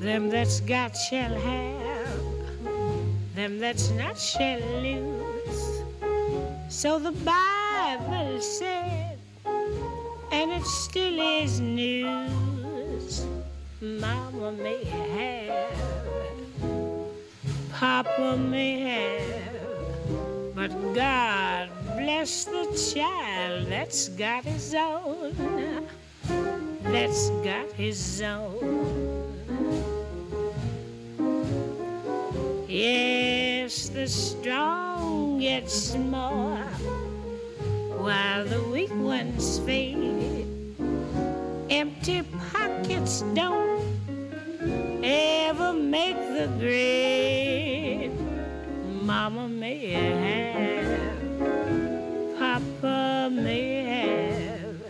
Them that's got shall have, them that's not shall lose. So the Bible said, and it still is news. Mama may have, Papa may have, but God bless the child that's got his own, that's got his own. Yes, the strong get more while the weak ones fade. Empty pockets don't ever make the grade. Mama may have, Papa may have,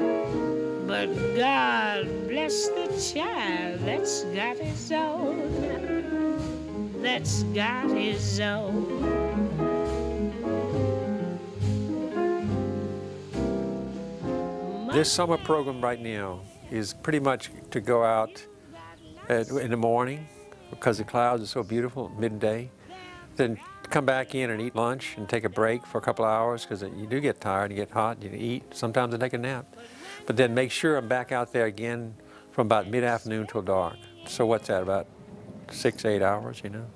but God bless the child that's got his own that's got his own. This summer program right now is pretty much to go out at, in the morning because the clouds are so beautiful midday. Then come back in and eat lunch and take a break for a couple of hours because you do get tired, you get hot, you eat, sometimes I take a nap. But then make sure I'm back out there again from about mid-afternoon till dark. So what's that, about six, eight hours, you know,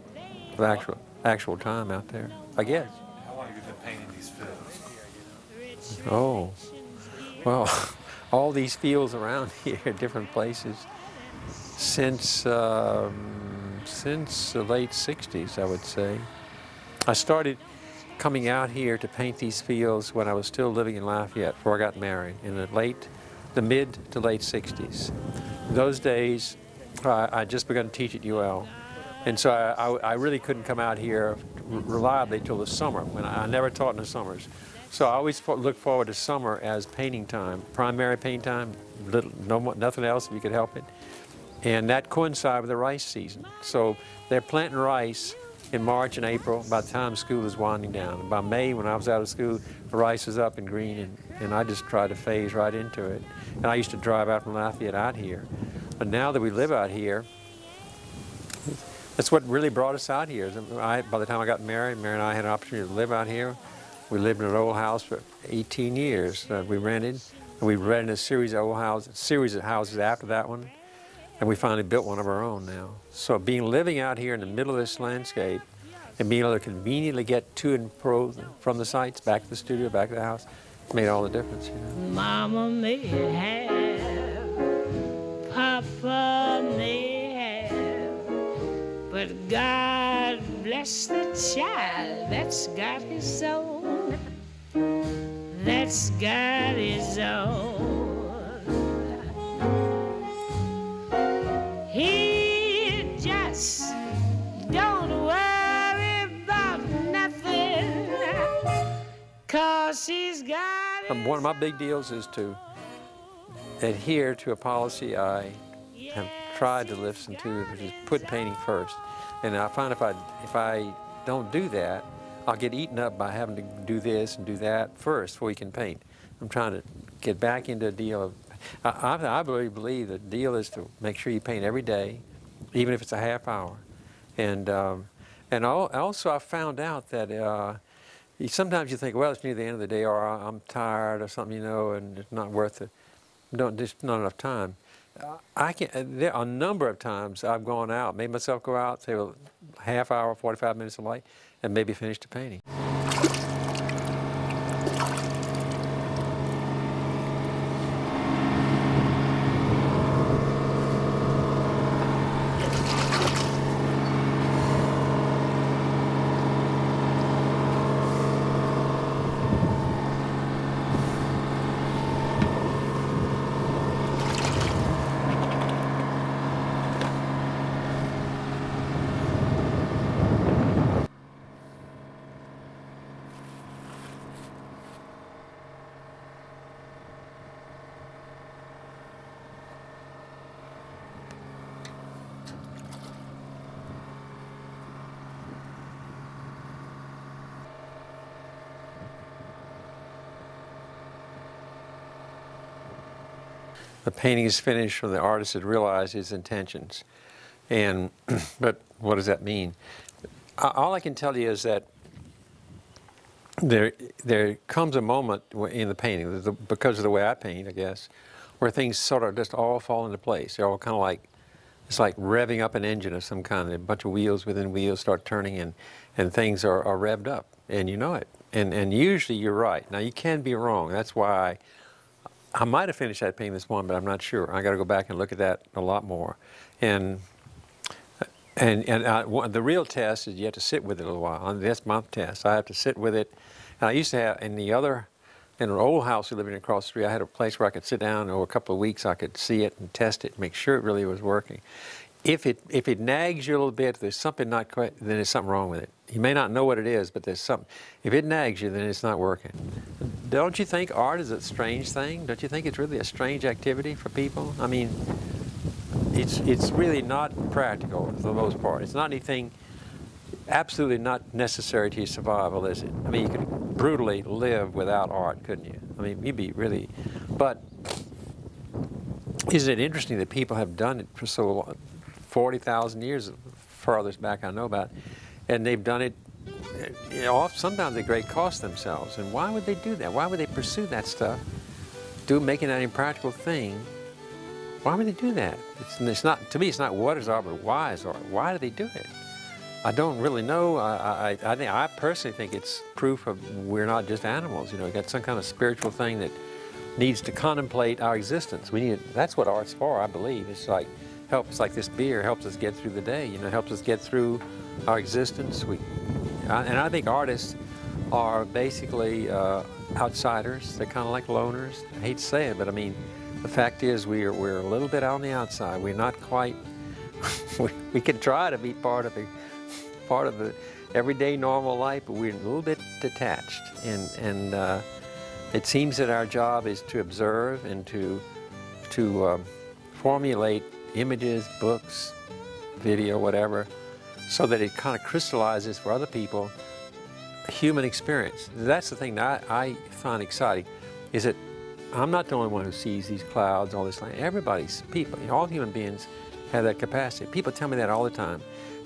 of actual, actual time out there, I guess. How long have you been painting these fields? Oh, well, all these fields around here, different places, since um, since the late '60s, I would say. I started coming out here to paint these fields when I was still living in Lafayette before I got married in the late, the mid to late '60s. In those days, I, I just begun to teach at UL. And so I, I, I really couldn't come out here reliably till the summer, when I, I never taught in the summers. So I always look forward to summer as painting time, primary paint time, little, no, nothing else if you could help it. And that coincided with the rice season. So they're planting rice in March and April by the time school is winding down. By May, when I was out of school, the rice was up and green, and, and I just tried to phase right into it. And I used to drive out from Lafayette out here. But now that we live out here, that's what really brought us out here. I, by the time I got married, Mary and I had an opportunity to live out here. We lived in an old house for 18 years that we rented. And we rented a series of old houses, series of houses after that one. And we finally built one of our own now. So being living out here in the middle of this landscape and being able to conveniently get to and fro from the sites, back to the studio, back to the house, made all the difference. You know? Mama may have, Papa may have, but God bless the child that's got his own, that's got his own. One of my big deals is to adhere to a policy I have tried to listen to, which is put painting first. And I find if I, if I don't do that, I'll get eaten up by having to do this and do that first before we can paint. I'm trying to get back into a deal of, I, I, I really believe the deal is to make sure you paint every day, even if it's a half hour. And, um, and al- also I found out that uh, sometimes you think, well, it's near the end of the day, or I'm tired or something, you know, and it's not worth it. Don't, just not enough time. I can. There are a number of times I've gone out, made myself go out, say a half hour, 45 minutes of light, and maybe finish the painting. The painting is finished when the artist had realized his intentions. And, but what does that mean? All I can tell you is that there, there comes a moment in the painting, because of the way I paint, I guess, where things sort of just all fall into place. They're all kind of like, it's like revving up an engine of some kind. A bunch of wheels within wheels start turning and, and things are, are revved up, and you know it. And, and usually you're right. Now, you can be wrong. That's why I might have finished that painting this morning, but I'm not sure. I got to go back and look at that a lot more. And and and uh, I, one- the real test is you have to sit with it a little while. And that's my test. I have to sit with it. And I used to have in the other, in an old house we lived in across the street. I had a place where I could sit down and over a couple of weeks I could see it and test it, make sure it really was working. If it if it nags you a little bit, there's something not quite. Then there's something wrong with it. You may not know what it is, but there's something. If it nags you, then it's not working. Don't you think art is a strange thing? Don't you think it's really a strange activity for people? I mean, it's it's really not practical for the most part. It's not anything absolutely not necessary to your survival, is it? I mean, you could brutally live without art, couldn't you? I mean, you'd be really, but isn't it interesting that people have done it for so long, 40,000 years, farthest back I know about, and they've done it you know, sometimes at great cost themselves. And why would they do that? Why would they pursue that stuff? Do making that impractical thing why would they do that? It's, it's not to me. It's not what is art, but why is art? Why do they do it? I don't really know. I, I, I think I personally think it's proof of we're not just animals. You know, we got some kind of spiritual thing that needs to contemplate our existence. We need. That's what art's for, I believe. It's like helps like this beer helps us get through the day. You know, helps us get through our existence. We, and I think artists are basically uh, outsiders. They're kind of like loners. I hate to say it, but I mean, the fact is we're we're a little bit on the outside. We're not quite. we, we can try to be part of the part of the everyday normal life, but we're a little bit detached. And and uh, it seems that our job is to observe and to to um, formulate images, books, video, whatever, so that it kind of crystallizes for other people a human experience. That's the thing that I, I find exciting, is that I'm not the only one who sees these clouds, all this. Land. Everybody's people, all human beings have that capacity. People tell me that all the time.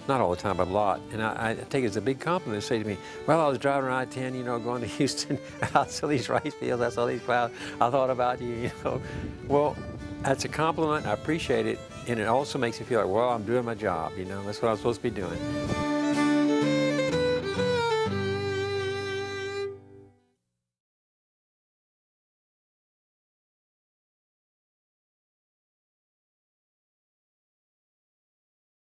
Not all the time, but a lot. And I, I take it as a big compliment. They say to me, well, I was driving around I-10, you know, going to Houston, I saw these rice fields, I saw these clouds, I thought about you, you know. Well, that's a compliment, I appreciate it, and it also makes me feel like, well, I'm doing my job, you know, that's what I'm supposed to be doing.